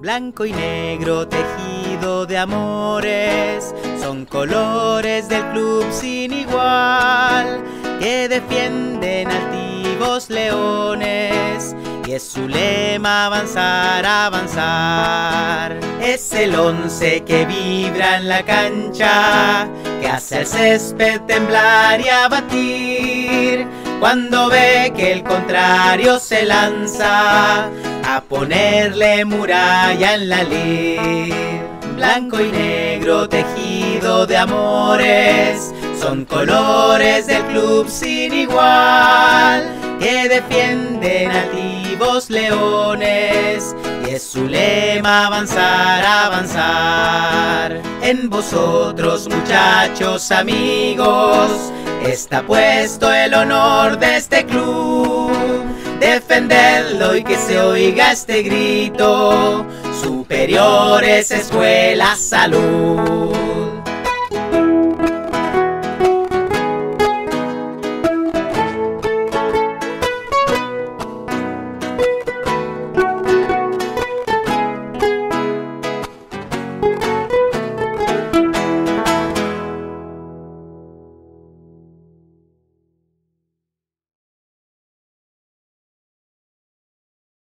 Blanco y negro tejido de amores. Son colores del club sin igual que defienden altivos leones. Y es su lema avanzar, avanzar. Es el once que vibra en la cancha, que hace el césped temblar y abatir. Cuando ve que el contrario se lanza a ponerle muralla en la lid. Blanco y negro tejido de amores son colores del club sin igual que defienden altivos leones y es su lema avanzar, avanzar. En vosotros muchachos amigos está puesto el honor de este club. Defenderlo y que se oiga este grito. Superiores Escuela Salud.